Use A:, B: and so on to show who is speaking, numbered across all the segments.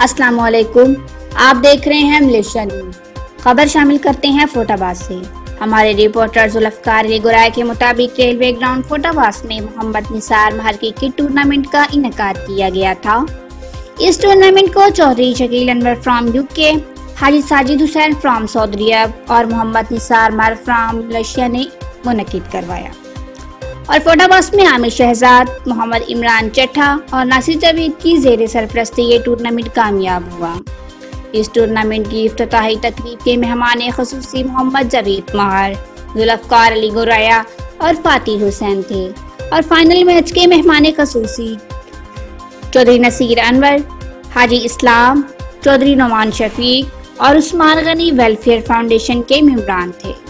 A: अस्सलाम वालेकुम आप देख रहे हैं मलेशिया न्यूज़। खबर शामिल करते हैं फोटाबाद से। हमारे रिपोर्टर जुल्फकार रेगुराय के मुताबिक रेलवे ग्राउंड फोटाबाद में मोहम्मद निसार महल की के टूर्नामेंट का इनका किया गया था। इस टूर्नामेंट को Chaudhary Shakeel Anwar from UK Haji Sajid Hussain from Saudi Arab और मोहम्मद निसार महल फ्राम मलेशिया ने मुनद करवाया। और फोटाबास में आमिर शहजाद, मोहम्मद इमरान चट्ठा और नासिर जावेद की जेर सरप्रस्ती ये टूर्नामेंट कामयाब हुआ। इस टूर्नामेंट की अफ्ताही तकरीब के मेहमान खसूसी मोहम्मद जावेद महर, जुल्फकार अली गुराया और फातिह हुसैन थे। और फाइनल मैच के मेहमान खसूसी चौधरी नसीर अनवर, हाजी इस्लाम, चौधरी नुमान शफीक और उस्मान गनी वेलफेयर फाउंडेशन के मेम्बरान थे।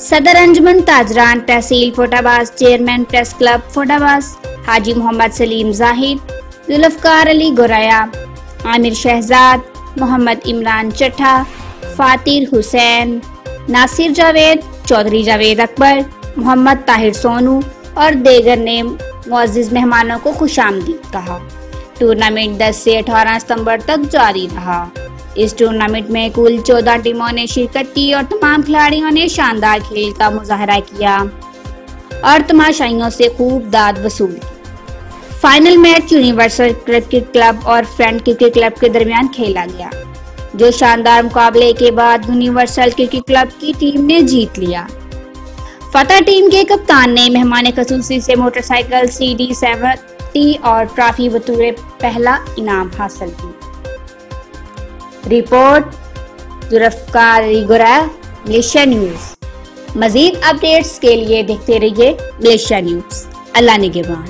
A: सदर अंजमन ताजरान तहसील Fotabaz, chairman press club Fotabaz, Haji Mohammad Saleem Zahid, Zulfiqar Ali Goraya, Aamir Shahzad, Mohammad Imran Chattha, Fatir Hussain, Nasir Javed, Chaudhary Javed Akbar, Mohammad Tahir Sonu और देगर ने मुआजिज मेहमानों को खुश कहा। टूर्नामेंट 10 से 18 सितंबर तक जारी रहा। इस टूर्नामेंट में कुल चौदह टीमों ने शिरकत की और तमाम खिलाड़ियों ने शानदार खेल का मुजाहरा किया और तमाशाइयों से खूब दाद वसूल। की final match universal cricket club और फ्रेंड क्रिकेट क्लब के दरमियान खेला गया, जो शानदार मुकाबले के बाद यूनिवर्सल क्रिकेट क्लब की टीम ने जीत लिया। फतेह टीम के कप्तान ने मेहमान खसूसी से मोटरसाइकिल सी डी सेवन और ट्रॉफी बतूरे पहला इनाम हासिल की रिपोर्ट जुल्फकार मलेशिया न्यूज़। मजीद अपडेट्स के लिए देखते रहिए मलेशिया न्यूज़। अल्लाह निगेबान